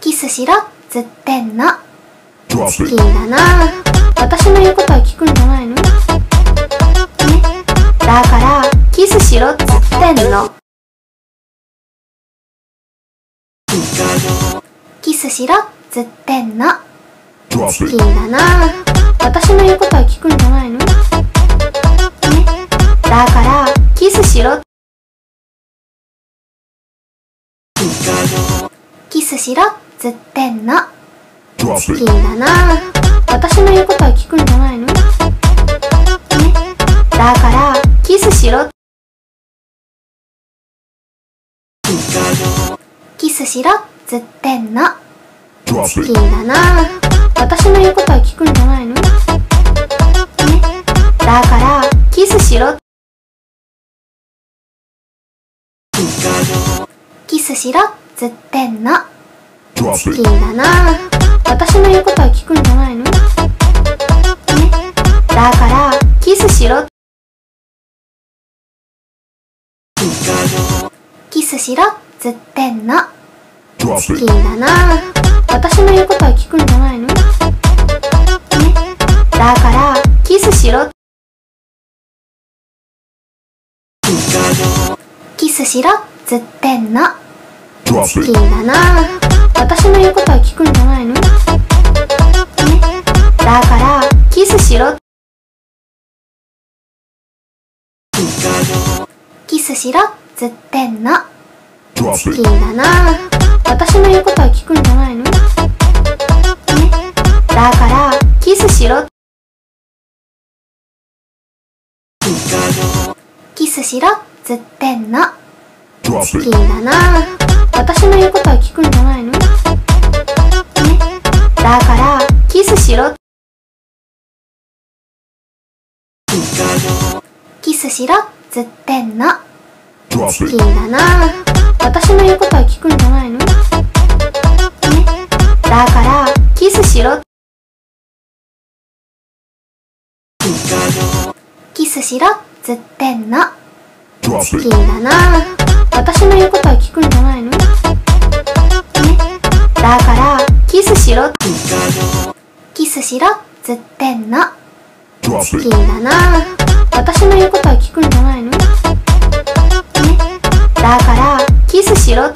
キスしろっつってんの。Drop 好き.だな。私の言うことは聞くんじゃないの？ね。だからキスしろっつってんの。キスしろっつってんの。Drop 好き.だな。私の言うことは聞くんキスしろっつってんの。好き it. だな。私の言うことは聞くんじゃないの？ね。だからキスしろ。キスしろっつってんの。好き it. だな。私の言うことは聞くんじゃないの？ね。だからキスしろ。キスしろっつってんの。好き it. だな。私の言うことは聞くんじゃないの？ね。だからキスしろ。キスしろ。っつってんの。好き it. だな。私の言うことは聞くんじゃないの？ね。だからキスしろ。キスしろ。っつってんの好き it. だな。私の言うことは聞くんじゃないの？ね。だからキスしろ。キスしろ。っつってんの。好き it. だな。私の言うことは聞くんじゃないの？ね。だからキスしろ。キスしろ。っつってんの。好き it. だな私の言うことは聞くんじゃないの？ね？だからキスしろ。キスしろ。っつってんの。好き.だな。私の言うことは聞くんじゃないの？ね？だからキスしろ。キスしろ。っつってんの。好き.だな。私の言うことは聞くんじゃないの？ねだからキスしろキスしろっつってんの好き.だな。私の言うことは聞くんじゃないの？ね。だからキスしろ